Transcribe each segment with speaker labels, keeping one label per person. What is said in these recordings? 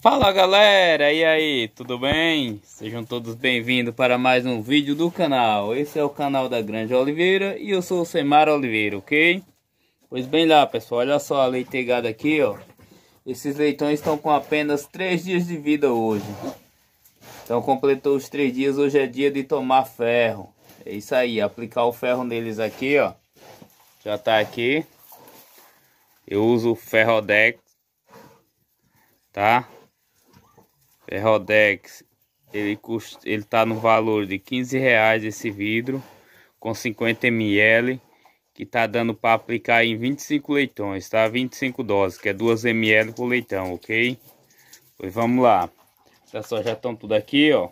Speaker 1: Fala galera, e aí, tudo bem? Sejam todos bem-vindos para mais um vídeo do canal. Esse é o canal da Grande Oliveira e eu sou o Semar Oliveira, ok? Pois bem lá pessoal, olha só a leitegada aqui, ó. Esses leitões estão com apenas 3 dias de vida hoje. Então completou os 3 dias, hoje é dia de tomar ferro. É isso aí, aplicar o ferro neles aqui, ó. Já tá aqui. Eu uso o Ferrodex, tá? Ferrodex, ele custa, ele tá no valor de 15 reais esse vidro com 50 ml que tá dando para aplicar em 25 leitões, tá? 25 doses, que é 2 ml por leitão, ok? Pois vamos lá. Pessoal, já estão tudo aqui, ó.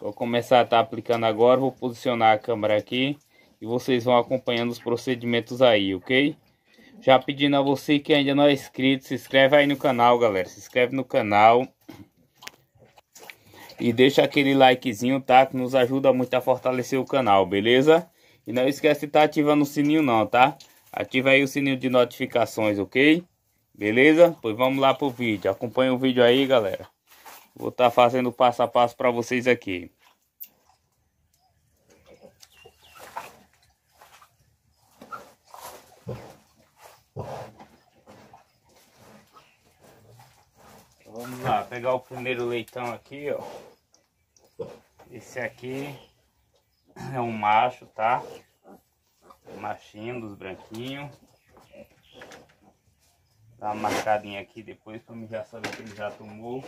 Speaker 1: Vou começar a estar tá aplicando agora, vou posicionar a câmera aqui e vocês vão acompanhando os procedimentos aí, ok? Já pedindo a você que ainda não é inscrito, se inscreve aí no canal, galera. Se inscreve no canal. E deixa aquele likezinho, tá? Que nos ajuda muito a fortalecer o canal, beleza? E não esquece de estar tá ativando o sininho não, tá? Ativa aí o sininho de notificações, ok? Beleza? Pois vamos lá pro vídeo. Acompanha o vídeo aí, galera. Vou estar tá fazendo passo a passo para vocês aqui. Vamos lá, pegar o primeiro leitão aqui, ó. Esse aqui é um macho, tá? machinho dos branquinhos. Dá uma marcadinha aqui depois para mim já saber que ele já tomou.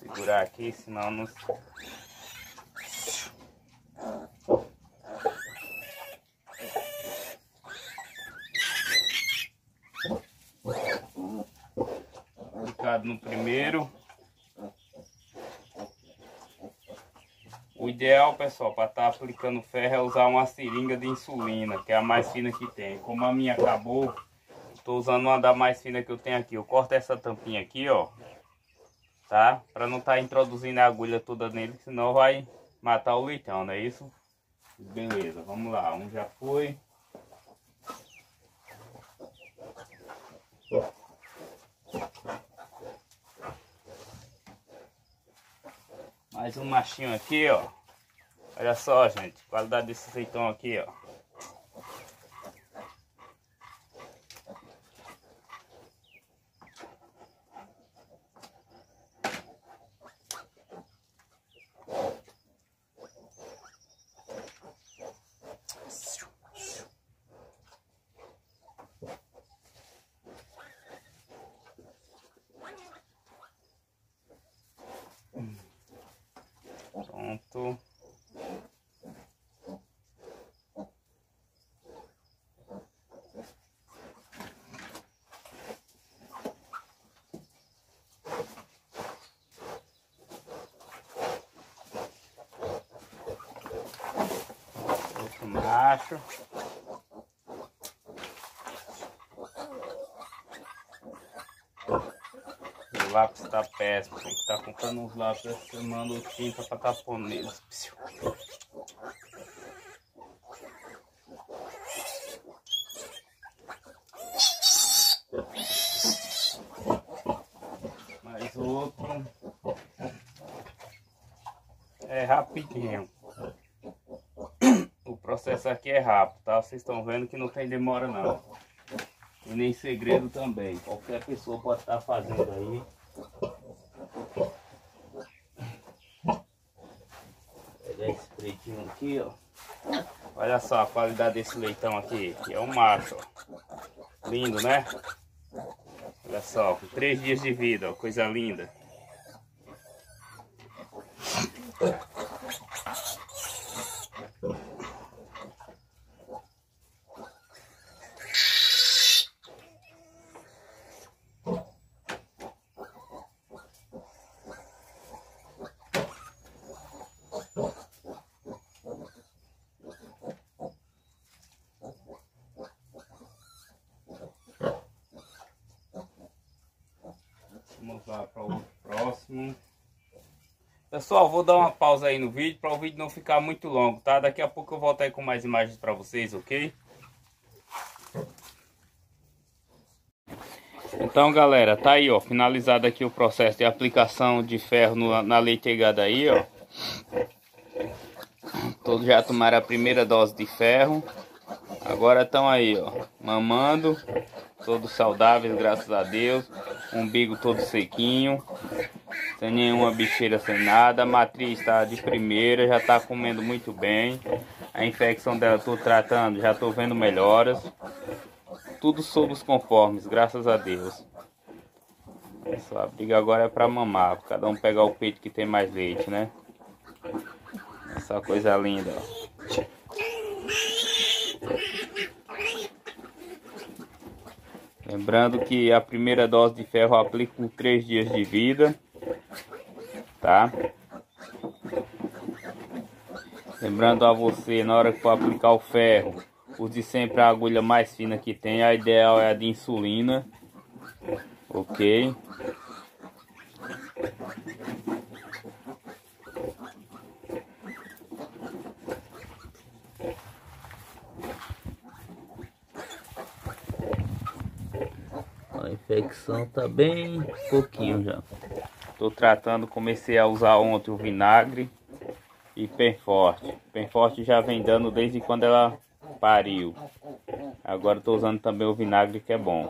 Speaker 1: Segurar aqui, senão não no primeiro. O ideal, pessoal, para estar tá aplicando ferro é usar uma seringa de insulina, que é a mais fina que tem. Como a minha acabou, estou usando uma da mais fina que eu tenho aqui. Eu corto essa tampinha aqui, ó. Tá? Para não estar tá introduzindo a agulha toda nele, senão vai matar o leitão, não é isso? Beleza, vamos lá. Um já foi. Mais um machinho aqui, ó. Olha só, gente. Qualidade desse azeitão aqui, ó. Pronto. Outro macho. O lápis tá péssimo, tem que tá comprando uns lápis essa semana tinta estar tá neles. Mais outro. É rapidinho. Processo aqui é rápido, tá? Vocês estão vendo que não tem demora não. E nem segredo também. Qualquer pessoa pode estar tá fazendo aí. Pegar esse pretinho aqui, ó. Olha só a qualidade desse leitão aqui. Que é um macho, ó. Lindo, né? Olha só, com três dias de vida, ó. Coisa linda. Vamos lá para o próximo. Pessoal, vou dar uma pausa aí no vídeo para o vídeo não ficar muito longo, tá? Daqui a pouco eu volto aí com mais imagens para vocês, ok? Então galera, tá aí ó, finalizado aqui o processo de aplicação de ferro no, na leitegada aí ó. Todos já tomaram a primeira dose de ferro. Agora estão aí ó, mamando. Todos saudáveis, graças a Deus. Umbigo todo sequinho. Sem nenhuma bicheira, sem nada. A matriz está de primeira, já está comendo muito bem. A infecção dela estou tratando, já estou vendo melhoras tudo sob os conformes, graças a Deus. Só a briga agora é para mamar, cada um pegar o peito que tem mais leite, né? Essa coisa linda, ó. Lembrando que a primeira dose de ferro eu aplico com 3 dias de vida, tá? Lembrando a você, na hora que for aplicar o ferro, Use sempre a agulha mais fina que tem. A ideal é a de insulina. Ok. A infecção tá bem pouquinho já. Tô tratando, comecei a usar ontem o vinagre e Penforte. Penforte já vem dando desde quando ela pariu. Agora estou usando também o vinagre que é bom.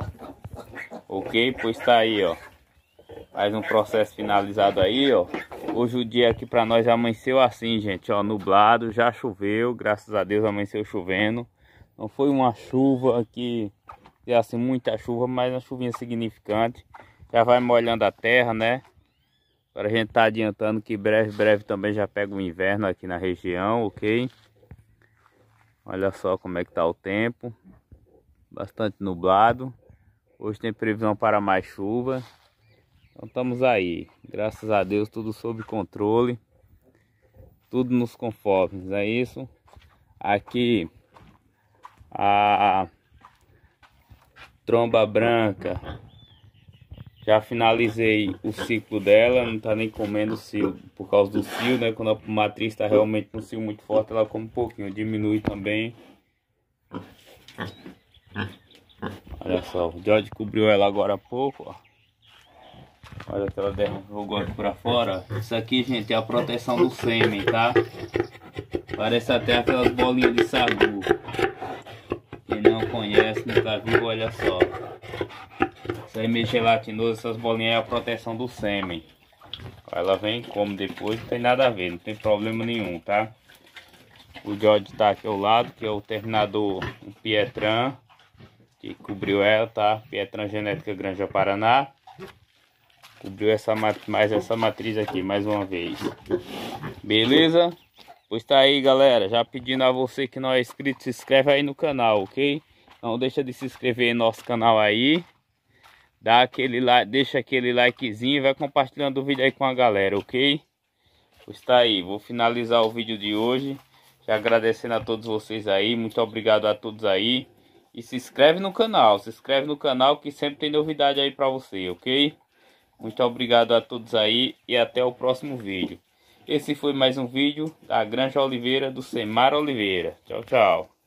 Speaker 1: Ok? Pois tá aí, ó. Mais um processo finalizado aí, ó. Hoje o dia aqui para nós amanheceu assim, gente, ó, nublado, já choveu, graças a Deus amanheceu chovendo. Não foi uma chuva aqui, assim, muita chuva, mas uma chuvinha significante. Já vai molhando a terra, né? Agora a gente tá adiantando que breve, breve também já pega o inverno aqui na região, ok? Olha só como é que tá o tempo. Bastante nublado. Hoje tem previsão para mais chuva. Então estamos aí. Graças a Deus tudo sob controle. Tudo nos conformes, é isso. Aqui a tromba branca já finalizei o ciclo dela, não tá nem comendo cio por causa do cio, né? Quando a matriz está realmente no cio muito forte, ela come um pouquinho, diminui também. Olha só, o George cobriu ela agora há pouco, ó. Olha que ela derrubou aqui pra fora. Isso aqui, gente, é a proteção do sêmen, tá? Parece até aquelas bolinhas de sagu. Quem não conhece, nunca viu, olha só. Isso aí meio gelatinoso, essas bolinhas é a proteção do sêmen. Ela vem como depois, não tem nada a ver, não tem problema nenhum, tá? O George tá aqui ao lado, que é o terminador Pietran, que cobriu ela, tá? Pietran Genética Granja Paraná. Cobriu essa, mais essa matriz aqui, mais uma vez. Beleza? Pois tá aí, galera. Já pedindo a você que não é inscrito, se inscreve aí no canal, ok? Não deixa de se inscrever no nosso canal aí dá aquele like, deixa aquele likezinho e vai compartilhando o vídeo aí com a galera, ok? Pois tá aí, vou finalizar o vídeo de hoje. Já agradecendo a todos vocês aí, muito obrigado a todos aí. E se inscreve no canal, se inscreve no canal que sempre tem novidade aí pra você, ok? Muito obrigado a todos aí e até o próximo vídeo. Esse foi mais um vídeo da Granja Oliveira do Semar Oliveira. Tchau, tchau.